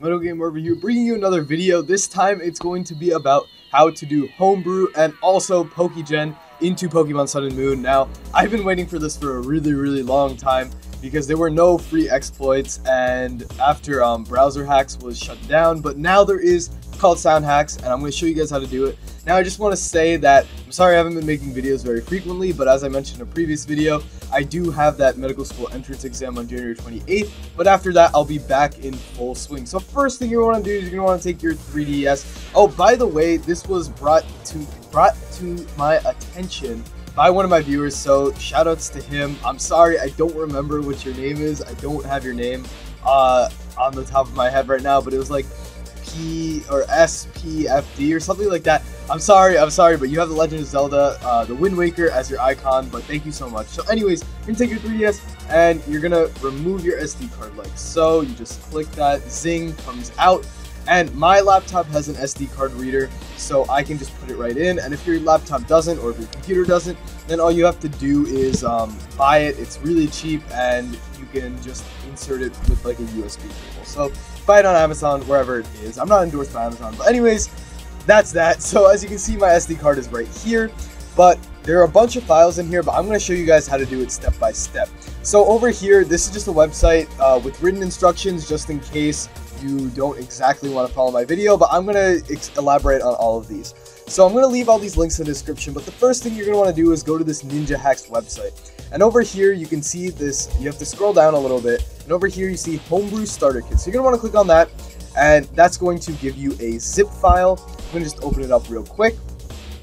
guys, Medical Gamer over here, bringing you another video. This time, it's going to be about how to do homebrew and also Pokegen into Pokemon Sun and Moon. Now, I've been waiting for this for a really, really long time because there were no free exploits and after um, browser hacks was shut down, but now there is called SoundHax and I'm going to show you guys how to do it. Now I just want to say that I'm sorry I haven't been making videos very frequently, but as I mentioned in a previous video, I do have that medical school entrance exam on January 28th, but after that I'll be back in full swing. So first thing you want to do is you're going to want to take your 3DS. Oh, by the way, this was brought to brought to my attention by one of my viewers, so shoutouts to him. I'm sorry, I don't remember what your name is. I don't have your name uh, on the top of my head right now, but it was like Or SPFD or something like that. I'm sorry, I'm sorry, but you have the Legend of Zelda, uh, the Wind Waker as your icon, but thank you so much. So anyways, you're gonna take your 3DS and you're gonna remove your SD card like so. You just click that, zing, comes out. And my laptop has an SD card reader, so I can just put it right in. And if your laptop doesn't, or if your computer doesn't, then all you have to do is um, buy it. It's really cheap, and you can just insert it with like a USB cable. So buy it on Amazon, wherever it is. I'm not endorsed by Amazon, but anyways, that's that. So as you can see, my SD card is right here, but there are a bunch of files in here, but I'm going to show you guys how to do it step by step. So over here, this is just a website uh, with written instructions just in case you don't exactly want to follow my video, but I'm going to elaborate on all of these. So I'm going to leave all these links in the description, but the first thing you're going to want to do is go to this Ninjhax website. And over here, you can see this, you have to scroll down a little bit, and over here you see Homebrew Starter Kit. So you're going to want to click on that, and that's going to give you a zip file. I'm going to just open it up real quick.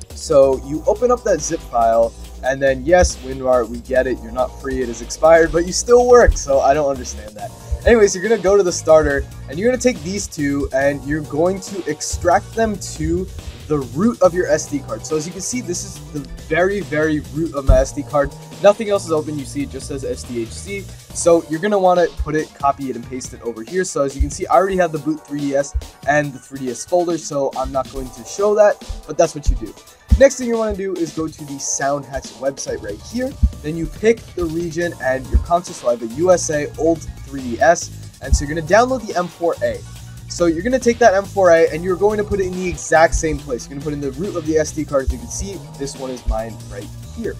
So you open up that zip file, and then yes, WinRAR, we get it, you're not free, it is expired, but you still work, so I don't understand that. Anyways, you're gonna go to the starter, and you're gonna take these two, and you're going to extract them to the root of your SD card. So as you can see, this is the very, very root of my SD card. Nothing else is open. You see it just says SDHC. So you're going to want to put it, copy it, and paste it over here. So as you can see, I already have the boot 3DS and the 3DS folder, so I'm not going to show that, but that's what you do. Next thing you want to do is go to the SoundHax website right here. Then you pick the region and your console. So I have a USA old 3DS. And so you're going to download the M4A. So you're going to take that M4A and you're going to put it in the exact same place. You're going to put in the root of the SD card. As you can see, this one is mine right here.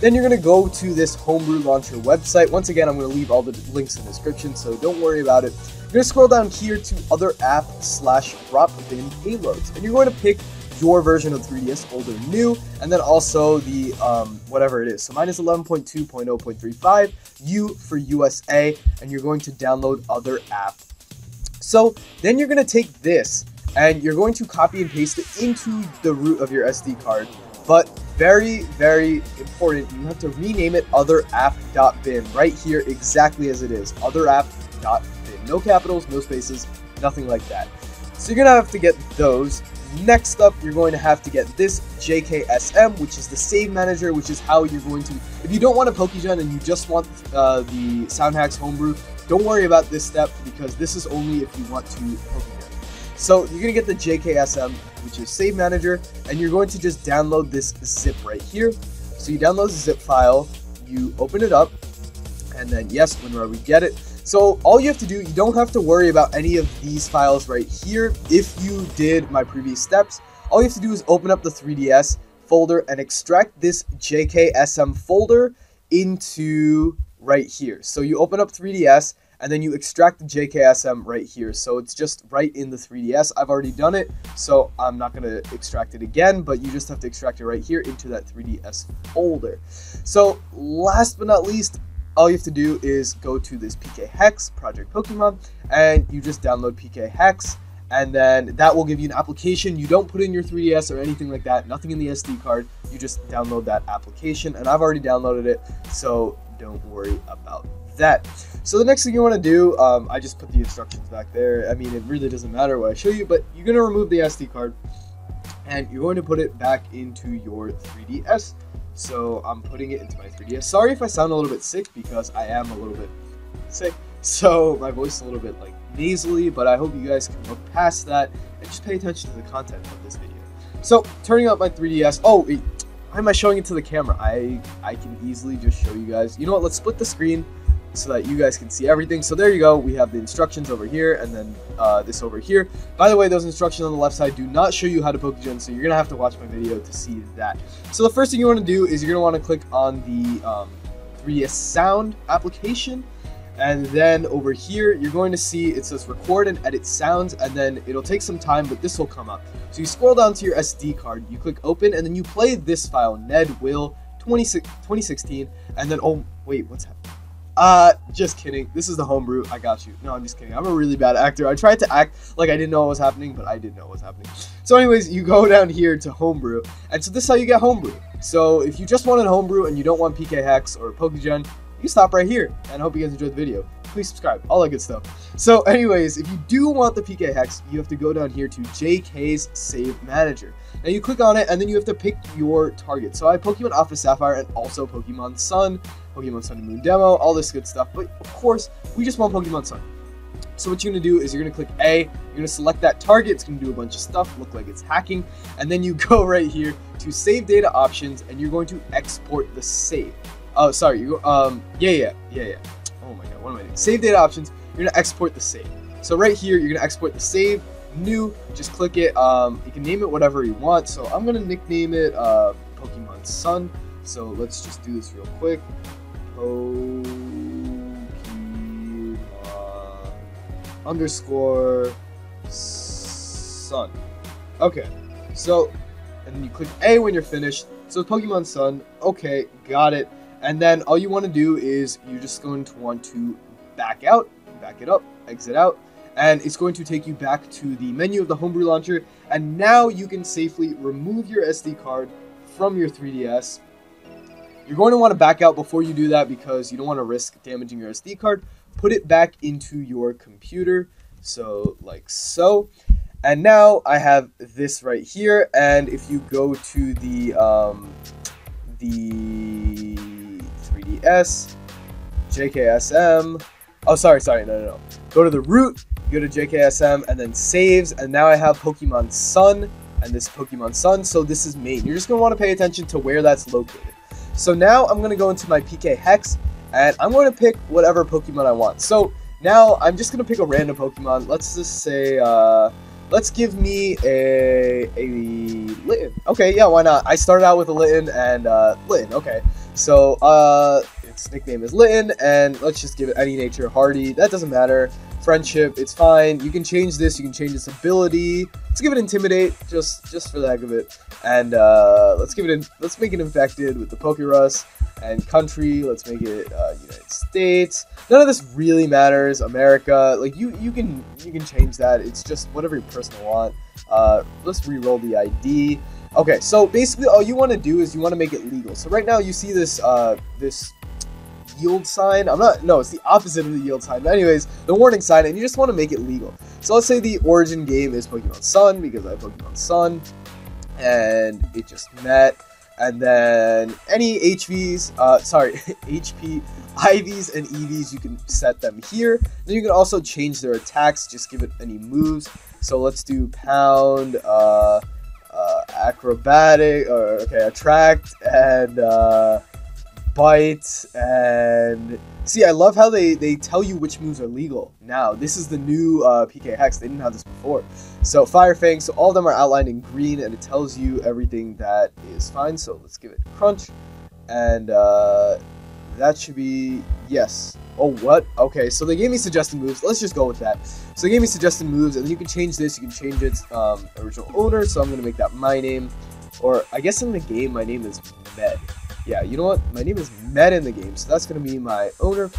Then you're going to go to this Homebrew Launcher website. Once again, I'm going to leave all the links in the description, so don't worry about it. You're going to scroll down here to Other App slash Drop Bin Payloads, and you're going to pick your version of 3DS, old or new, and then also the um, whatever it is. So mine is 11.2.0.35, U for USA, and you're going to download Other App so then you're going to take this and you're going to copy and paste it into the root of your SD card. But very, very important, you have to rename it other app.bin right here exactly as it is. Other app.bin. No capitals, no spaces, nothing like that. So you're going to have to get those. Next up, you're going to have to get this JKSM, which is the save manager, which is how you're going to, if you don't want a Pokegen and you just want uh, the SoundHax homebrew, don't worry about this step because this is only if you want to Pokemon. So you're going to get the JKSM, which is Save Manager, and you're going to just download this zip right here. So you download the zip file, you open it up, and then yes, when we get it. So all you have to do, you don't have to worry about any of these files right here. If you did my previous steps, all you have to do is open up the 3DS folder and extract this JKSM folder into right here. So you open up 3DS and then you extract the JKSM right here. So it's just right in the 3DS. I've already done it, so I'm not gonna extract it again, but you just have to extract it right here into that 3DS folder. So last but not least, all you have to do is go to this PKHeX, Project Pokemon, and you just download PKHeX, and then that will give you an application. You don't put in your 3DS or anything like that, nothing in the SD card. You just download that application, and I've already downloaded it, so don't worry about that. So the next thing you want to do, um, I just put the instructions back there. I mean, it really doesn't matter what I show you, but you're going to remove the SD card and you're going to put it back into your 3DS. So I'm putting it into my 3DS. Sorry if I sound a little bit sick because I am a little bit sick. So my voice is a little bit like nasally, but I hope you guys can look past that and just pay attention to the content of this video. So turning up my 3DS. Oh, why am I showing it to the camera? I I can easily just show you guys. You know what? Let's split the screen. So that you guys can see everything. So there you go. We have the instructions over here and then uh, this over here. By the way, those instructions on the left side do not show you how to Pokegen, so you're going to have to watch my video to see that. So the first thing you want to do is you're going to want to click on the um, 3DS Sound application. And then over here, you're going to see it says record and edit sounds, and then it'll take some time, but this will come up. So you scroll down to your SD card, you click open, and then you play this file, nedwill 2016, and then, oh, wait, what's happening? Uh, just kidding. This is the homebrew. I got you. No, I'm just kidding. I'm a really bad actor. I tried to act like I didn't know what was happening, but I did know what was happening. So anyways, you go down here to homebrew, and so this is how you get homebrew. So if you just wanted homebrew and you don't want PKHeX or Pokegen, you stop right here. And I hope you guys enjoyed the video. Please subscribe, all that good stuff. So anyways, if you do want the PKHeX, you have to go down here to JK's Save Manager. Now you click on it, and then you have to pick your target. So I have Pokemon Alpha Sapphire and also Pokemon Sun, Pokemon Sun and Moon demo, all this good stuff. But of course, we just want Pokemon Sun. So what you're to do is you're to click A, you're to select that target, it's to do a bunch of stuff, look like it's hacking, and then you go right here to Save Data Options, and you're going to export the save. Oh, sorry. You um yeah yeah yeah yeah. What am I doing? Save data options. You're gonna export the save. So right here, you're gonna export the save. New. Just click it. Um, you can name it whatever you want. So I'm gonna nickname it uh, Pokemon Sun. So let's just do this real quick. Pokemon underscore Sun. Okay. So and then you click A when you're finished. So Pokemon Sun. Okay, got it. And then all you want to do is you're just going to want to back out, back it up, exit out, and it's going to take you back to the menu of the Homebrew Launcher. And now you can safely remove your SD card from your 3DS. You're going to want to back out before you do that because you don't want to risk damaging your SD card. Put it back into your computer, so like so. And now I have this right here, and if you go to the um, the 3DS, JKSM. Oh, sorry, sorry, no, no, no. Go to the root, go to JKSM, and then saves. And now I have Pokemon Sun and this Pokemon Sun. So this is main. You're just going to want to pay attention to where that's located. So now I'm going to go into my PKHeX, and I'm going to pick whatever Pokemon I want. So now I'm just going to pick a random Pokemon. Let's just say, uh, let's give me a, a Litten. Okay, yeah, why not? I started out with a Litten and, uh, Litten, okay. So, uh, its nickname is Litten, and let's just give it any nature, Hardy, that doesn't matter. Friendship, it's fine. You can change this, you can change its ability. Let's give it Intimidate, just just for the heck of it. And, uh, let's give it, in, let's make it Infected with the Pokerus. And country, let's make it, uh, United States. None of this really matters, America. Like, you, you can, you can change that. It's just whatever you personally want. Uh, let's re-roll the ID. Okay, so basically all you want to do is you want to make it legal. So right now you see this uh, this yield sign. I'm not, no, it's the opposite of the yield sign. But anyways, the warning sign, and you just want to make it legal. So let's say the origin game is Pokemon Sun, because I have Pokemon Sun, and it just met. And then any HVs, uh, sorry, HP, IVs, and EVs, you can set them here. Then you can also change their attacks, just give it any moves. So let's do pound, uh, uh, acrobatic, or okay, attract and uh, bite and see. I love how they they tell you which moves are legal now. This is the new uh, PKHeX. They didn't have this before. So Fire Fang. So all of them are outlined in green, and it tells you everything that is fine. So let's give it crunch, and uh, that should be yes. Oh, what? Okay, so they gave me suggested moves. Let's just go with that. So they gave me suggested moves, and you can change this. You can change its um, original owner, so I'm going to make that my name. Or, I guess in the game, my name is Med. Yeah, you know what? My name is Med in the game, so that's going to be my owner.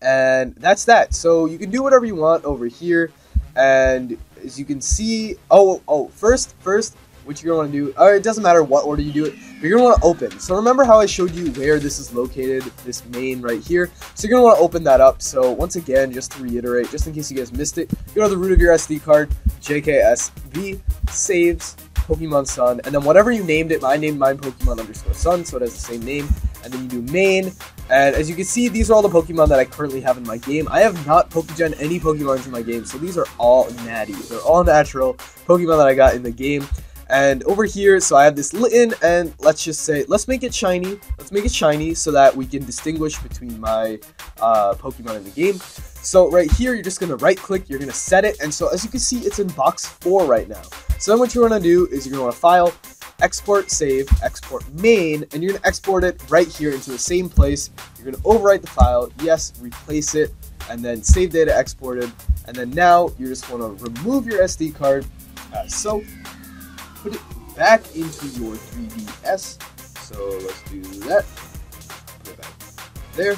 And that's that. So you can do whatever you want over here. And as you can see... Oh, oh, first, first, what you're going to want to do, or it doesn't matter what order you do it, but you're going to want to open. So remember how I showed you where this is located, this main right here? So you're going to want to open that up. So once again, just to reiterate, just in case you guys missed it, go to the root of your SD card, JKSV, saves, Pokemon Sun, and then whatever you named it, I named mine Pokemon underscore Sun, so it has the same name, and then you do main, and as you can see, these are all the Pokemon that I currently have in my game. I have not Pokegen any Pokemon in my game, so these are all natty. They're all natural Pokemon that I got in the game. And over here, so I have this Litten, and let's just say, let's make it shiny. Let's make it shiny so that we can distinguish between my uh, Pokemon in the game. So right here, you're just gonna right click, you're gonna set it, and so as you can see, it's in box four right now. So then what you wanna do is you're gonna wanna file, export save, export main, and you're gonna export it right here into the same place. You're gonna overwrite the file, yes, replace it, and then save data exported, and then now you're just wanna remove your SD card, as so, put it back into your 3DS. So let's do that. Put it back there,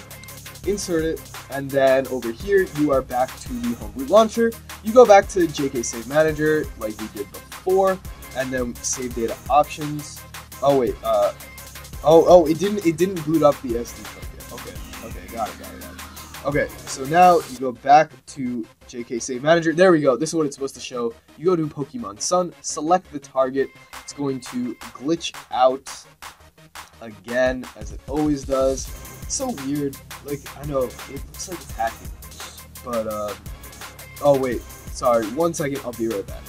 insert it, and then over here you are back to the homebrew launcher. You go back to JK Save Manager like we did before, and then save data options. Oh wait, uh, oh oh it didn't it didn't boot up the SD card yet. Okay, okay, got it, got it, got it. Okay, so now you go back to JK Save Manager. There we go. This is what it's supposed to show. You go to Pokemon Sun, select the target. It's going to glitch out again, as it always does. It's so weird. Like, I know, it looks like it's hacking. But, uh, oh wait, sorry. One second, I'll be right back.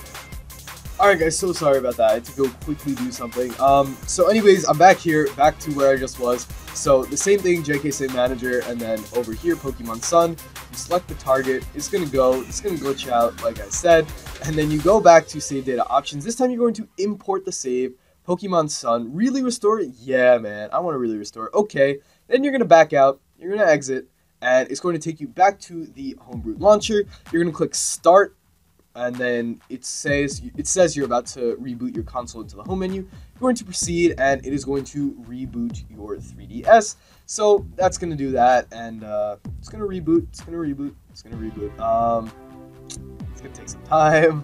Alright guys, so sorry about that. I had to go quickly do something. Um, so anyways, I'm back here, back to where I just was. So the same thing, JK Save Manager, and then over here, Pokemon Sun, you select the target, it's gonna go, it's gonna glitch out, like I said, and then you go back to save data options. This time you're going to import the save, Pokemon Sun, really restore it? Yeah, man, I wanna really restore it. Okay, then you're gonna back out, you're gonna exit, and it's going to take you back to the homebrew launcher. You're gonna click start and then it says it says you're about to reboot your console into the home menu. You're going to proceed, and it is going to reboot your 3DS. So that's going to do that, and uh, it's going to reboot. It's going to reboot. It's going to reboot. Um, it's going to take some time.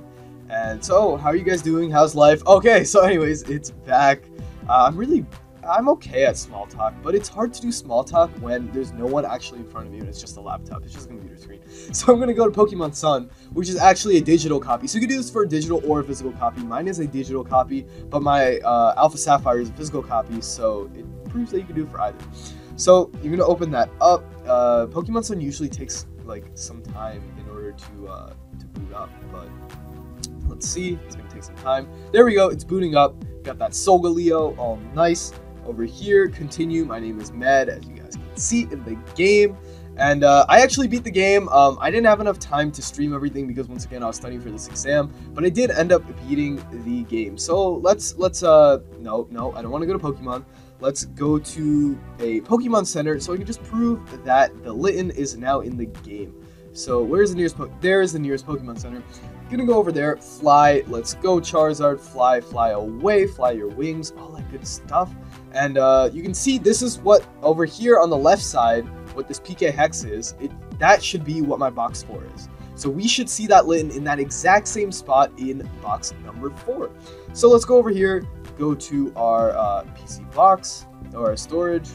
And so, how are you guys doing? How's life? Okay, so anyways, it's back. Uh, I'm really I'm okay at small talk, but it's hard to do small talk when there's no one actually in front of you and it's just a laptop. It's just a computer screen. So I'm gonna go to Pokemon Sun, which is actually a digital copy. So you can do this for a digital or a physical copy. Mine is a digital copy, but my uh, Alpha Sapphire is a physical copy, so it proves that you can do it for either. So you're gonna open that up. Uh, Pokemon Sun usually takes like some time in order to uh, to boot up, but let's see. It's gonna take some time. There we go. It's booting up. Got that Solgaleo, all nice over here. Continue. My name is Med, as you guys can see in the game. And uh, I actually beat the game. Um, I didn't have enough time to stream everything because once again I was studying for this exam. But I did end up beating the game. So let's let's uh no no I don't want to go to Pokemon. Let's go to a Pokemon Center so I can just prove that the Litten is now in the game. So where's the nearest? Po there is the nearest Pokemon Center. Gonna go over there. Fly. Let's go Charizard. Fly. Fly away. Fly your wings. All that good stuff. And uh, you can see this is what over here on the left side, what this PKHeX is, it, that should be what my box 4 is. So we should see that Litten in that exact same spot in box number 4. So let's go over here, go to our uh, PC box, or our storage,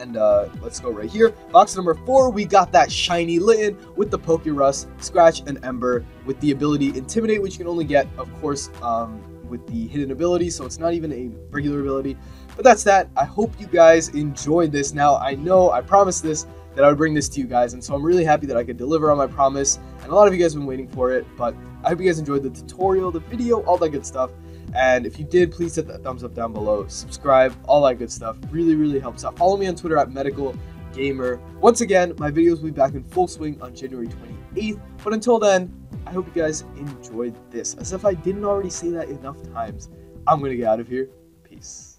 and uh, let's go right here. Box number 4, we got that shiny Litten with the Pokerus, Scratch, and Ember with the ability Intimidate, which you can only get, of course, um, with the hidden ability, so it's not even a regular ability. But that's that. I hope you guys enjoyed this. Now, I know I promised this that I would bring this to you guys, and so I'm really happy that I could deliver on my promise. And a lot of you guys have been waiting for it, but I hope you guys enjoyed the tutorial, the video, all that good stuff. And if you did, please hit that thumbs up down below, subscribe, all that good stuff. Really, really helps out. Follow me on Twitter at Medical Gamer. Once again, my videos will be back in full swing on January 28th. But until then, I hope you guys enjoyed this. As if I didn't already say that enough times, I'm to get out of here. Peace.